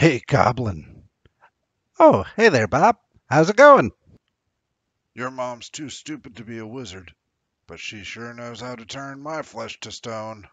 Hey, Goblin. Oh, hey there, Bob. How's it going? Your mom's too stupid to be a wizard, but she sure knows how to turn my flesh to stone.